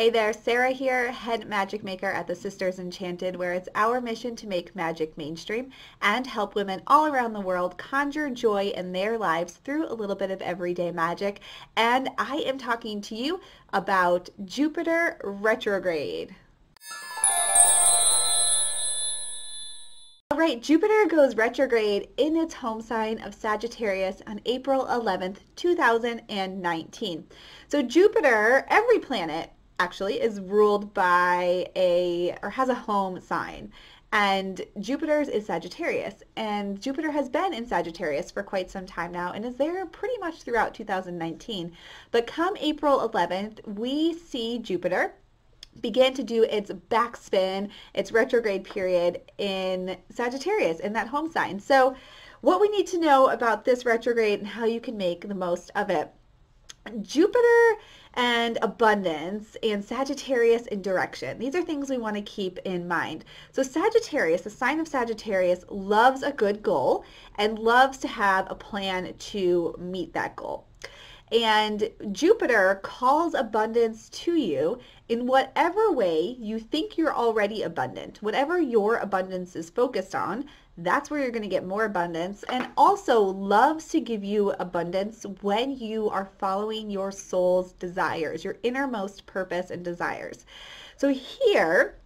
Hey there, Sarah here, head magic maker at the Sisters Enchanted, where it's our mission to make magic mainstream and help women all around the world conjure joy in their lives through a little bit of everyday magic. And I am talking to you about Jupiter retrograde. All right, Jupiter goes retrograde in its home sign of Sagittarius on April 11th, 2019. So Jupiter, every planet actually is ruled by a or has a home sign. And Jupiter's is Sagittarius and Jupiter has been in Sagittarius for quite some time now and is there pretty much throughout 2019 but come April 11th we see Jupiter begin to do its backspin its retrograde period in Sagittarius in that home sign. So what we need to know about this retrograde and how you can make the most of it Jupiter and abundance and Sagittarius and direction. These are things we want to keep in mind. So Sagittarius, the sign of Sagittarius, loves a good goal and loves to have a plan to meet that goal. And Jupiter calls abundance to you in whatever way you think you're already abundant. Whatever your abundance is focused on, that's where you're going to get more abundance and also loves to give you abundance when you are following your soul's desires, your innermost purpose and desires. So here,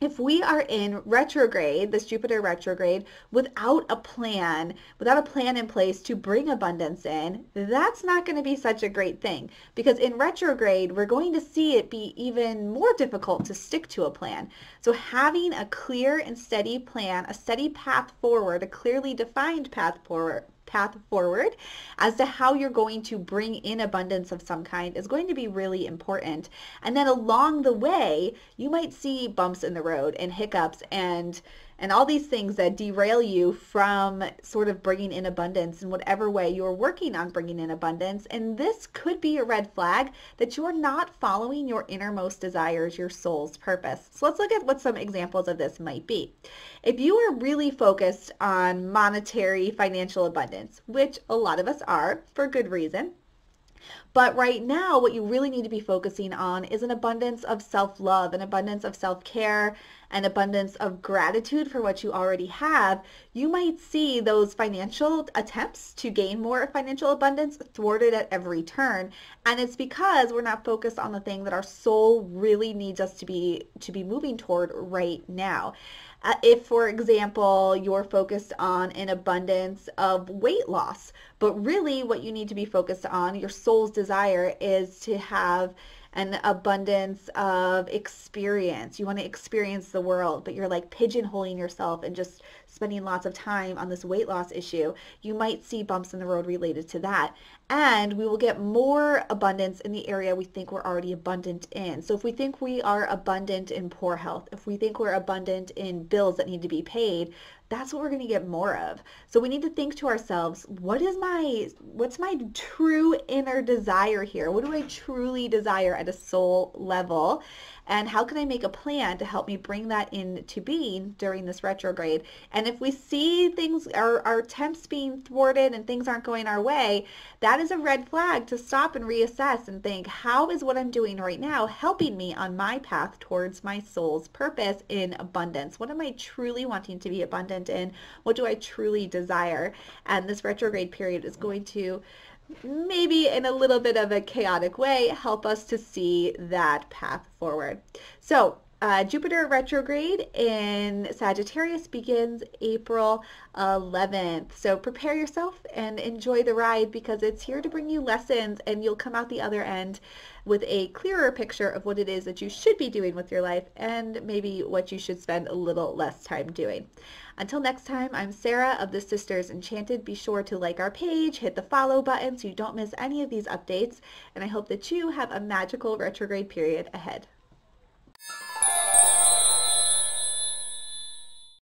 if we are in retrograde, this Jupiter retrograde, without a plan, without a plan in place to bring abundance in, that's not going to be such a great thing. Because in retrograde, we're going to see it be even more difficult to stick to a plan. So having a clear and steady plan, a steady path forward, a clearly defined path forward, path forward as to how you're going to bring in abundance of some kind is going to be really important. And then along the way, you might see bumps in the road and hiccups and and all these things that derail you from sort of bringing in abundance in whatever way you're working on bringing in abundance. And this could be a red flag that you're not following your innermost desires, your soul's purpose. So let's look at what some examples of this might be. If you are really focused on monetary financial abundance, which a lot of us are for good reason, but right now, what you really need to be focusing on is an abundance of self-love, an abundance of self-care, an abundance of gratitude for what you already have. You might see those financial attempts to gain more financial abundance thwarted at every turn. And it's because we're not focused on the thing that our soul really needs us to be to be moving toward right now. Uh, if, for example, you're focused on an abundance of weight loss, but really what you need to be focused on, your soul's desire is to have an abundance of experience. You want to experience the world, but you're like pigeonholing yourself and just spending lots of time on this weight loss issue. You might see bumps in the road related to that. And we will get more abundance in the area we think we're already abundant in. So if we think we are abundant in poor health, if we think we're abundant in bills that need to be paid, that's what we're going to get more of. So we need to think to ourselves, what is my what's my true inner desire here? What do I truly desire at a soul level? And how can I make a plan to help me bring that into being during this retrograde? And if we see things, our, our attempts being thwarted and things aren't going our way, that is a red flag to stop and reassess and think, how is what I'm doing right now helping me on my path towards my soul's purpose in abundance? What am I truly wanting to be abundant in? What do I truly desire? And this retrograde period is going to maybe in a little bit of a chaotic way, help us to see that path forward. So uh, Jupiter retrograde in Sagittarius begins April 11th. So prepare yourself and enjoy the ride because it's here to bring you lessons and you'll come out the other end with a clearer picture of what it is that you should be doing with your life and maybe what you should spend a little less time doing. Until next time, I'm Sarah of the Sisters Enchanted. Be sure to like our page, hit the follow button so you don't miss any of these updates, and I hope that you have a magical retrograde period ahead.